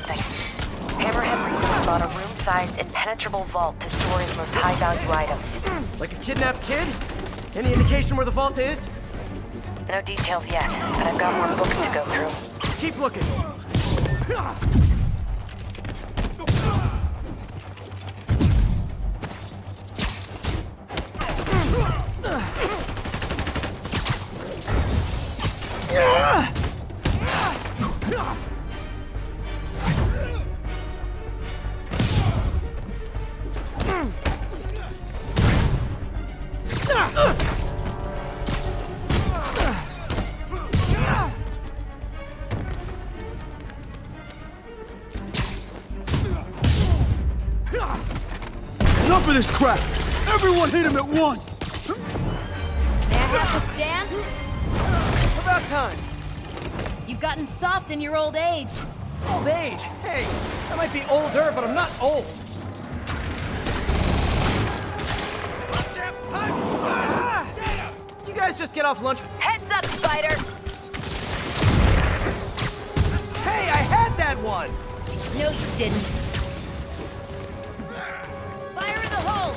something. Hammerhead recently bought a room-sized impenetrable vault to store his most high-value items. Like a kidnapped kid? Any indication where the vault is? No details yet, but I've got more books to go through. Keep looking! Enough of this crap! Everyone hit him at once! May I have this dance? About time. You've gotten soft in your old age. Old age. Hey, I might be older, but I'm not old. Guys just get off lunch. Heads up, Spider! Hey, I had that one! No, you didn't. Fire in the hole!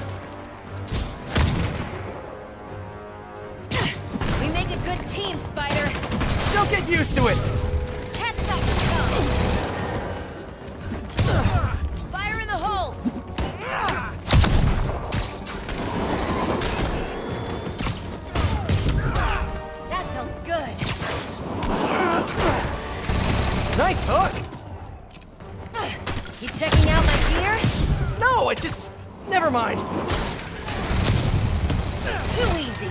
We make a good team, Spider. Don't get used to it! Nice hook! You checking out my gear? No, it just... Never mind. Too easy.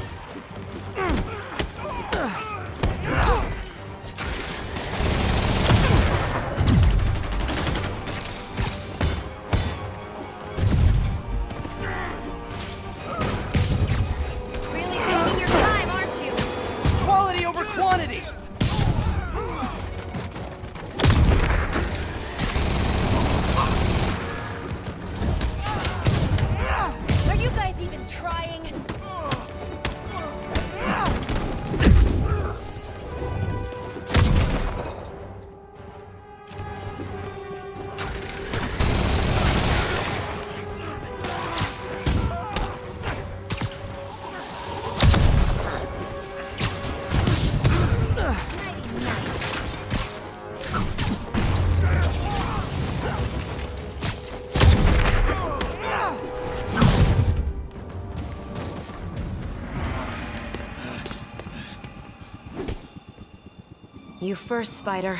You first, Spider.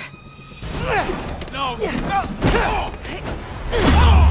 No! no. Oh.